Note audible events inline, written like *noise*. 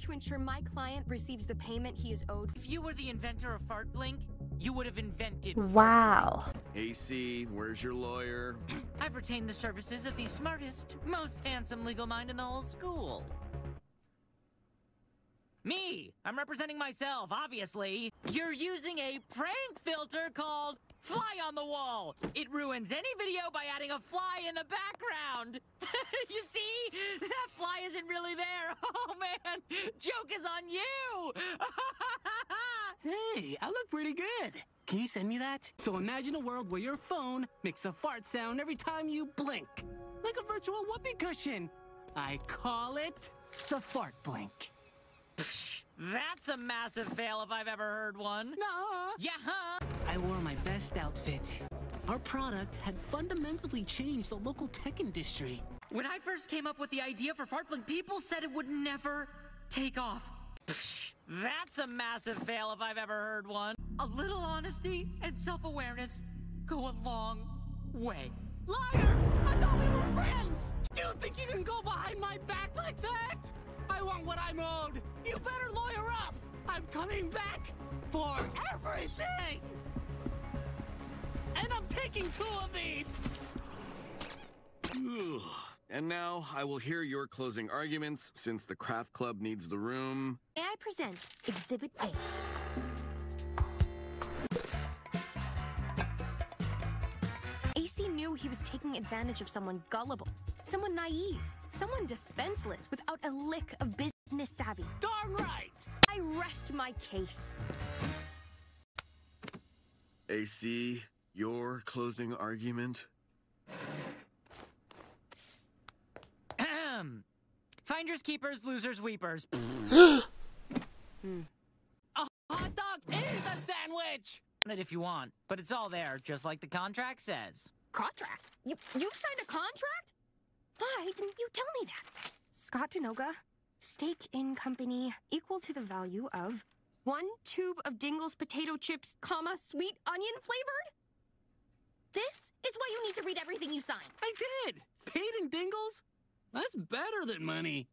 to ensure my client receives the payment he is owed. If you were the inventor of Fart Blink, you would have invented. Wow. AC, where's your lawyer? *clears throat* I've retained the services of the smartest, most handsome legal mind in the whole school. Me! I'm representing myself, obviously. You're using a prank filter called Fly on the Wall. It ruins any video by adding a fly in the background. *laughs* you see? That fly isn't really there. *laughs* Oh man, joke is on you. *laughs* Hey, I look pretty good. Can you send me that? So imagine a world where your phone makes a fart sound every time you blink. Like a virtual whoopee cushion. I call it the fart blink. That's a massive fail if I've ever heard one. Nah. Yeah, huh? I wore my best outfit. Our product had fundamentally changed the local tech industry. When I first came up with the idea for Fartblink, people said it would never take off. That's a massive fail if I've ever heard one. A little honesty and self-awareness go a long way. Liar! I thought we were friends! You think you can go behind my back like that? I want what I'm owed! You better lawyer up! I'm coming back for everything! And I'm taking two of these! And now I will hear your closing arguments since the craft club needs the room. May I present Exhibit A? AC knew he was taking advantage of someone gullible, someone naive, someone defenseless without a lick of business savvy. Darn right! I rest my case. AC, your closing argument? Ahem. Finders keepers, losers weepers. *gasps* A hot dog is a sandwich! it if you want, but it's all there, just like the contract says. Contract? You you signed a contract? Why didn't you tell me that? Scott Denoga, stake in company equal to the value of one tube of Dingle's potato chips, comma, sweet onion flavored? This is why you need to read everything you sign. I did! Paid in dingles? That's better than money.